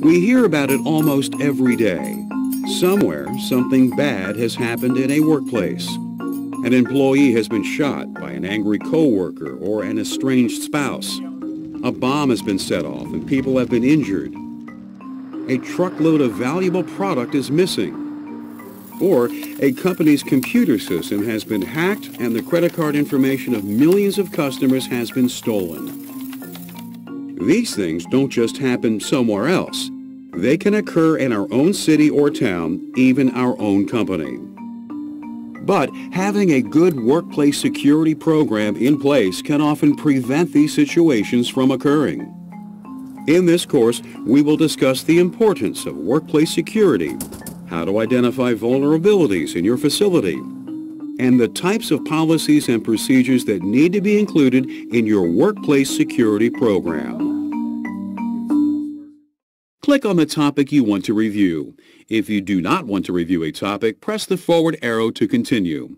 We hear about it almost every day. Somewhere, something bad has happened in a workplace. An employee has been shot by an angry coworker or an estranged spouse. A bomb has been set off and people have been injured. A truckload of valuable product is missing. Or a company's computer system has been hacked and the credit card information of millions of customers has been stolen. These things don't just happen somewhere else. They can occur in our own city or town, even our own company. But having a good workplace security program in place can often prevent these situations from occurring. In this course, we will discuss the importance of workplace security, how to identify vulnerabilities in your facility, and the types of policies and procedures that need to be included in your workplace security program. Click on the topic you want to review. If you do not want to review a topic, press the forward arrow to continue.